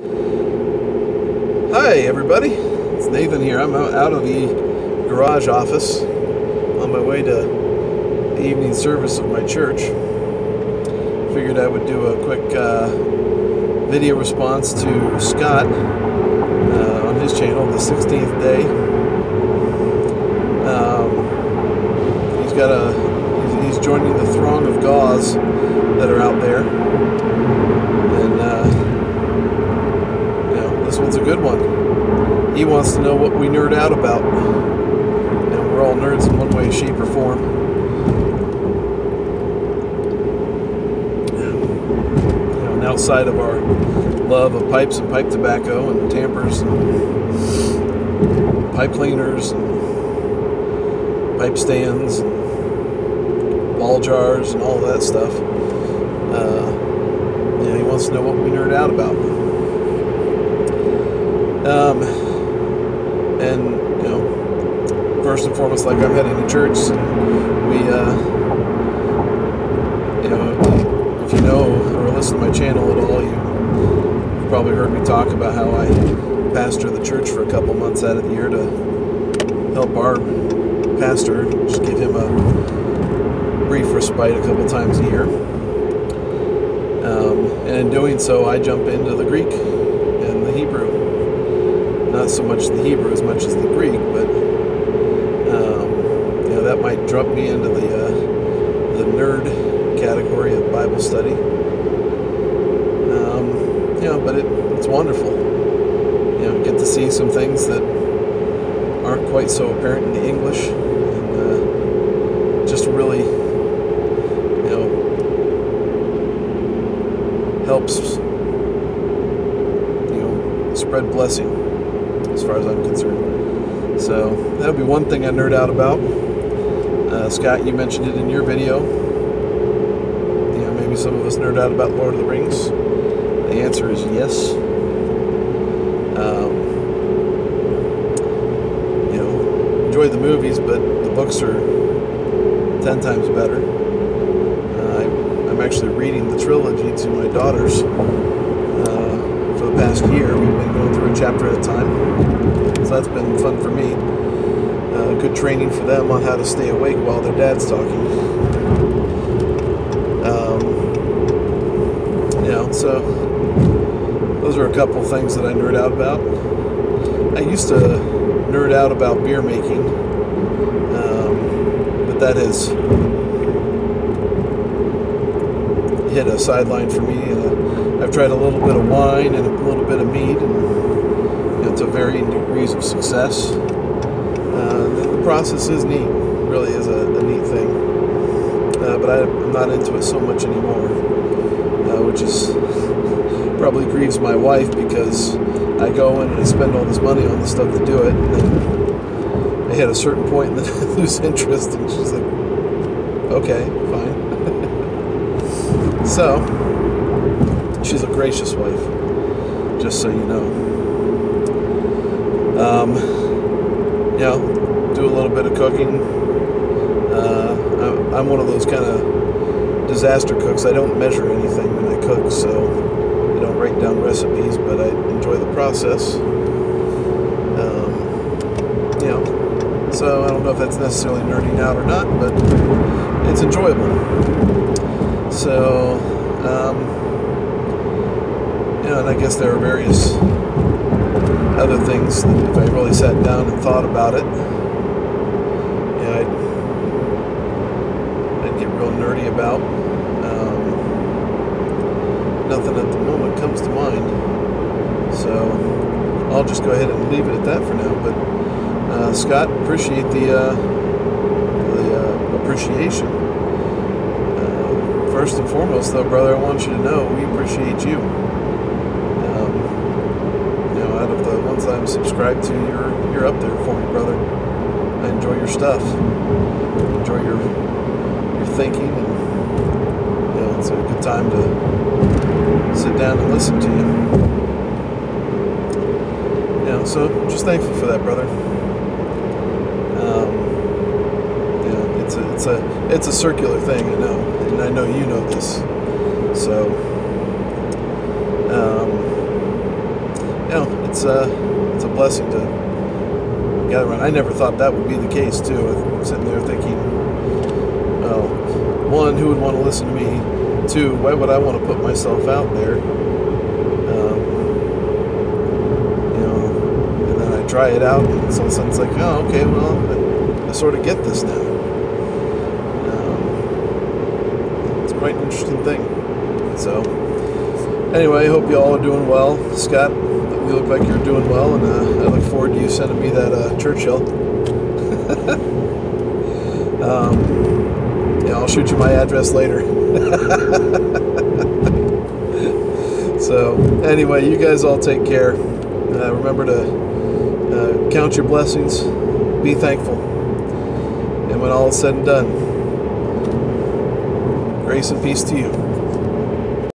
Hi, everybody. It's Nathan here. I'm out of the garage office on my way to the evening service of my church. Figured I would do a quick uh, video response to Scott uh, on his channel, The 16th Day. Um, he's got a he's, joining the throng of gauze that are out there, and uh, you know this one's a good one. He wants to know what we nerd out about, and we're all nerds in one way, shape, or form. Outside of our love of pipes and pipe tobacco and tampers and pipe cleaners and pipe stands and ball jars and all that stuff. Uh, he wants to know what we nerd out about. Um, and you know, first and foremost, like I'm heading to church, we, uh, you know, if you know or listen to my channel at all, you you've probably heard me talk about how I pastor the church for a couple months out of the year to help our pastor, just give him a brief respite a couple times a year. Um, and in doing so, I jump into the Greek. Not so much the Hebrew as much as the Greek, but um, you know that might drop me into the uh, the nerd category of Bible study. Um, you know, but it, it's wonderful. You know, get to see some things that aren't quite so apparent in the English, and uh, just really, you know, helps, you know, spread blessing as far as I'm concerned. So that would be one thing I nerd out about. Uh, Scott, you mentioned it in your video. You know, maybe some of us nerd out about Lord of the Rings. The answer is yes. Um, you know, enjoy the movies, but the books are ten times better. Uh, I'm actually reading the trilogy to my daughters uh, for the past year. We've been going through a chapter at a time, so that's been fun for me. Uh, good training for them on how to stay awake while their dad's talking. Um, know, so those are a couple things that I nerd out about. I used to nerd out about beer making, um, but that has hit a sideline for me. Uh, I've tried a little bit of wine and a little bit of mead, and you know, to varying degrees of success. Uh, the, the process is neat, really is a, a neat thing, uh, but I, I'm not into it so much anymore, uh, which is probably grieves my wife because I go in and I spend all this money on the stuff to do it, and I hit a certain point and then I lose interest, and she's like, "Okay, fine." So, she's a gracious wife, just so you know. Um, do a little bit of cooking. Uh, I'm, I'm one of those kind of disaster cooks. I don't measure anything when I cook, so I don't write down recipes, but I enjoy the process. Um, you know, so I don't know if that's necessarily nerding out or not, but it's enjoyable. So, um, you know, and I guess there are various other things that if I really sat down and thought about it, yeah, I'd, I'd get real nerdy about. Um, nothing at the moment comes to mind, so I'll just go ahead and leave it at that for now. But uh, Scott, appreciate the uh, the uh, appreciation. First and foremost, though, brother, I want you to know we appreciate you. Um, you know, out of the ones I'm subscribed to, you're you're up there for me, brother. I enjoy your stuff. Enjoy your your thinking, and you know, it's a good time to sit down and listen to you. Know, so just thankful for that, brother. Um, you know, it's a it's a circular thing, I know, and I know you know this. So, um, you know, it's a it's a blessing to gather around. I never thought that would be the case too. Sitting there thinking, well, one, who would want to listen to me? Two, why would I want to put myself out there? Um, you know, and then I try it out, and so it's like, oh, okay, well, I, I sort of get this now. Um, it's quite an interesting thing. So, anyway, hope you all are doing well. Scott, you look like you're doing well, and uh, I look forward to you sending me that uh, Churchill. um, yeah, I'll shoot you my address later. so, anyway, you guys all take care. Uh, remember to uh, count your blessings, be thankful, and when all is said and done, grace and peace to you.